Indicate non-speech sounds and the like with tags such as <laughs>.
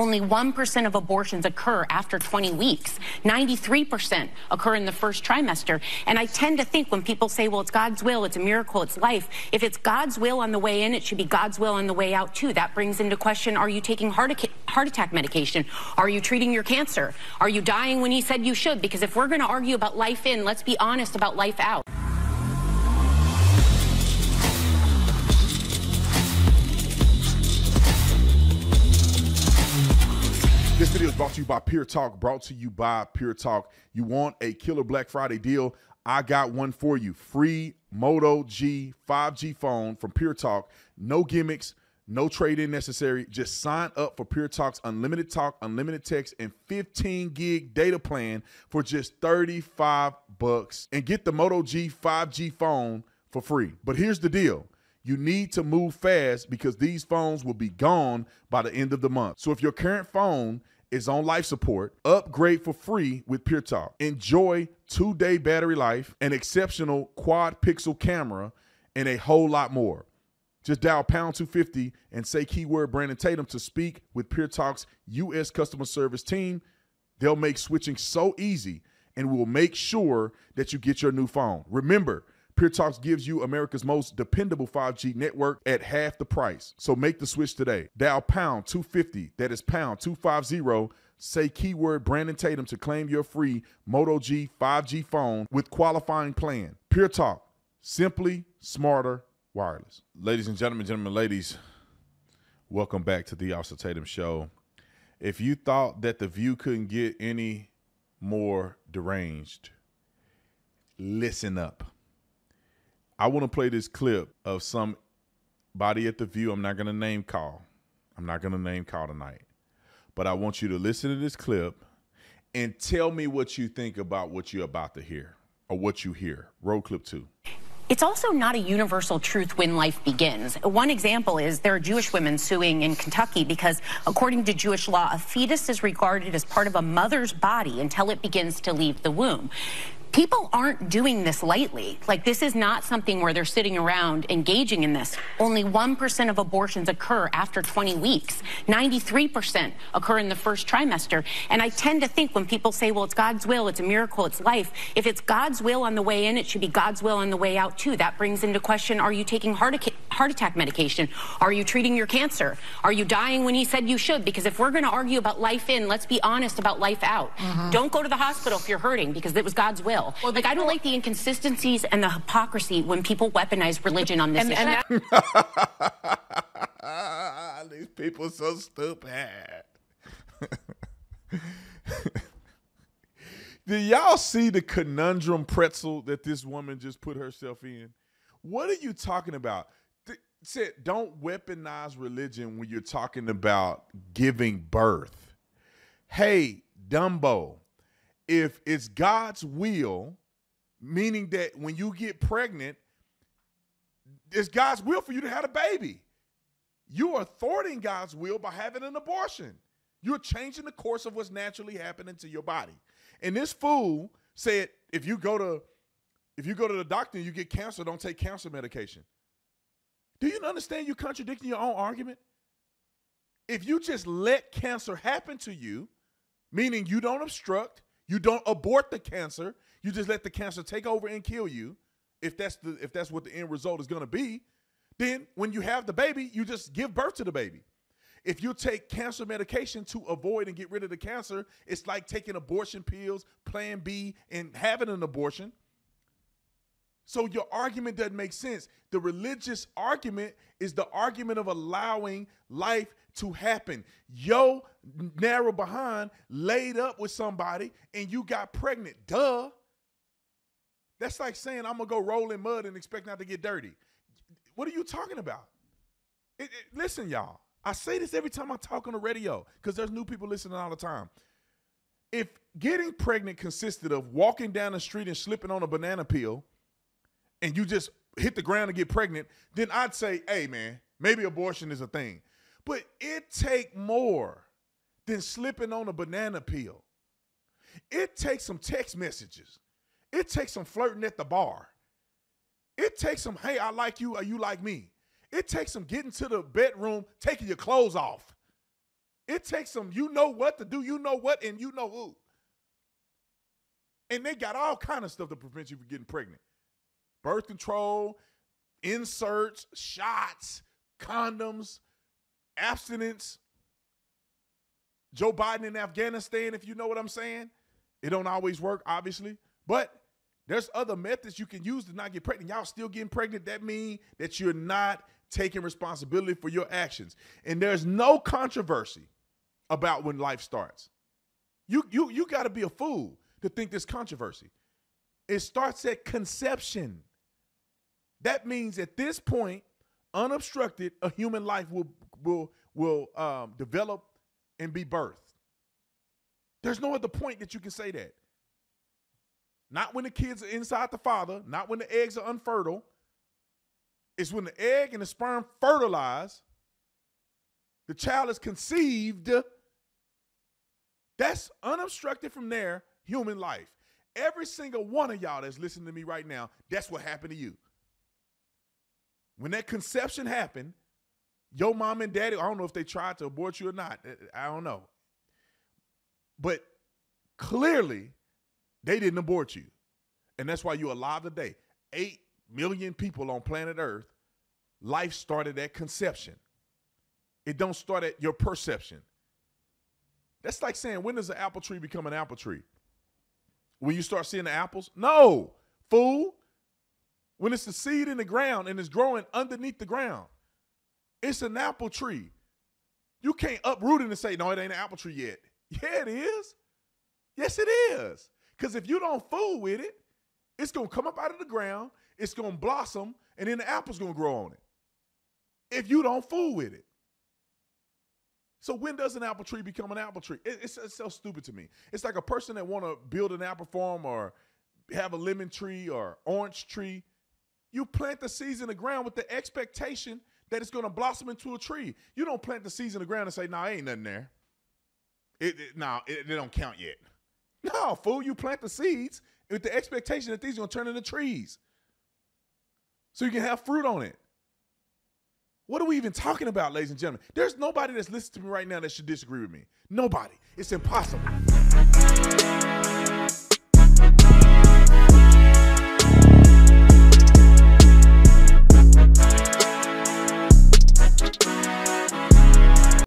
only 1% of abortions occur after 20 weeks. 93% occur in the first trimester. And I tend to think when people say, well, it's God's will, it's a miracle, it's life, if it's God's will on the way in, it should be God's will on the way out too. That brings into question, are you taking heart, heart attack medication? Are you treating your cancer? Are you dying when he said you should? Because if we're going to argue about life in, let's be honest about life out. Video is brought to you by Pure Talk, brought to you by Pure Talk. You want a killer Black Friday deal? I got one for you. Free Moto G 5G phone from Pure Talk. No gimmicks, no trade-in necessary. Just sign up for Pure Talk's unlimited talk, unlimited text, and 15 gig data plan for just 35 bucks and get the Moto G 5G phone for free. But here's the deal. You need to move fast because these phones will be gone by the end of the month. So if your current phone is on life support, upgrade for free with Pure Talk. Enjoy two day battery life, an exceptional quad pixel camera, and a whole lot more. Just dial pound 250 and say keyword Brandon Tatum to speak with Pure Talk's U.S. customer service team. They'll make switching so easy and will make sure that you get your new phone. Remember, Pure Talks gives you America's most dependable 5G network at half the price. So make the switch today. Dial pound 250, that is pound 250. Say keyword Brandon Tatum to claim your free Moto G 5G phone with qualifying plan. Pure Talk, simply smarter wireless. Ladies and gentlemen, gentlemen, ladies, welcome back to the Officer Tatum Show. If you thought that the view couldn't get any more deranged, listen up. I want to play this clip of somebody at the view. I'm not going to name call. I'm not going to name call tonight. But I want you to listen to this clip and tell me what you think about what you're about to hear or what you hear. Roll clip two. It's also not a universal truth when life begins. One example is there are Jewish women suing in Kentucky because, according to Jewish law, a fetus is regarded as part of a mother's body until it begins to leave the womb people aren't doing this lightly. Like, this is not something where they're sitting around engaging in this. Only 1% of abortions occur after 20 weeks. 93% occur in the first trimester. And I tend to think when people say, well, it's God's will, it's a miracle, it's life, if it's God's will on the way in, it should be God's will on the way out, too. That brings into question, are you taking heart, heart attack medication? Are you treating your cancer? Are you dying when he said you should? Because if we're going to argue about life in, let's be honest about life out. Mm-hmm. Don't go to the hospital if you're hurting because it was God's will. Well, like I don't like the inconsistencies and the hypocrisy when people weaponize religion on this and, issue. And <laughs> These people are so stupid. <laughs> Did y'all see the conundrum pretzel that this woman just put herself in? What are you talking about? Said, don't weaponize religion when you're talking about giving birth. Hey, Dumbo, if it's God's will, meaning that when you get pregnant, it's God's will for you to have a baby. You are thwarting God's will by having an abortion. You're changing the course of what's naturally happening to your body. And this fool said, if you go to if you go to the doctor and you get cancer, don't take cancer medication. Do you understand you're contradicting your own argument? If you just let cancer happen to you, meaning you don't obstruct, you don't abort the cancer. You just let the cancer take over and kill you. If that's the if that's what the end result is going to be, then when you have the baby, you just give birth to the baby. If you take cancer medication to avoid and get rid of the cancer, it's like taking abortion pills, plan B, and having an abortion. So your argument doesn't make sense. The religious argument is the argument of allowing life to happen. Yo, narrow behind, laid up with somebody, and you got pregnant. Duh. That's like saying I'm gonna go roll in mud and expect not to get dirty. What are you talking about? It, it, listen, y'all. I say this every time I talk on the radio because there's new people listening all the time. If getting pregnant consisted of walking down the street and slipping on a banana peel and you just hit the ground and get pregnant, then I'd say, hey man, maybe abortion is a thing. But it take more than slipping on a banana peel. It takes some text messages. It takes some flirting at the bar. It takes some, hey, I like you, or you like me. It takes some getting to the bedroom, taking your clothes off. It takes some you know what to do, you know what, and you know who. And they got all kind of stuff to prevent you from getting pregnant. Birth control, inserts, shots, condoms, abstinence. Joe Biden in Afghanistan, if you know what I'm saying. It don't always work, obviously, but there's other methods you can use to not get pregnant. Y'all still getting pregnant. That means that you're not taking responsibility for your actions. And there's no controversy about when life starts. You you you got to be a fool to think this controversy. It starts at conception. That means at this point, unobstructed, a human life will will will um, develop and be birthed. There's no other point that you can say that. Not when the kids are inside the father, not when the eggs are unfertile. It's when the egg and the sperm fertilize, the child is conceived. That's unobstructed from there, human life. Every single one of y'all that's listening to me right now, that's what happened to you. When that conception happened, your mom and daddy, I don't know if they tried to abort you or not. Uh, uh, I don't know. But clearly, they didn't abort you. And that's why you're alive today. Eight million people on planet Earth, life started at conception. It don't start at your perception. That's like saying, when does an apple tree become an apple tree? When you start seeing the apples? No, fool. When it's the seed in the ground and it's growing underneath the ground, it's an apple tree. You can't uproot it and say, no, it ain't an apple tree yet. <laughs> Yeah, it is. Yes, it is. Because if you don't fool with it, it's going to come up out of the ground, it's going to blossom, and then the apple's going to grow on it. If you don't fool with it. So when does an apple tree become an apple tree? it's, it's, so stupid to me. It's like a person that want to build an apple farm or have a lemon tree or orange tree. You plant the seeds in the ground with the expectation that it's going to blossom into a tree. You don't plant the seeds in the ground and say, "No, nah, ain't nothing there." It, it no, it, it don't count yet. No, fool, you plant the seeds with the expectation that these are going to turn into trees so you can have fruit on it. What are we even talking about, ladies and gentlemen? There's nobody that's listening to me right now that should disagree with me. Nobody. It's impossible.